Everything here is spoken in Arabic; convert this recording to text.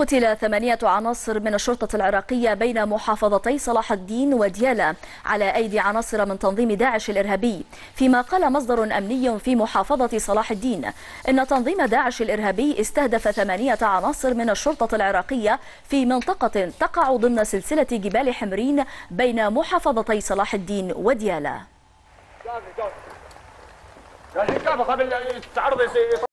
قتل ثمانية عناصر من الشرطة العراقية بين محافظتي صلاح الدين وديالا على أيدي عناصر من تنظيم داعش الإرهابي فيما قال مصدر أمني في محافظة صلاح الدين إن تنظيم داعش الإرهابي استهدف ثمانية عناصر من الشرطة العراقية في منطقة تقع ضمن سلسلة جبال حمرين بين محافظتي صلاح الدين وديالا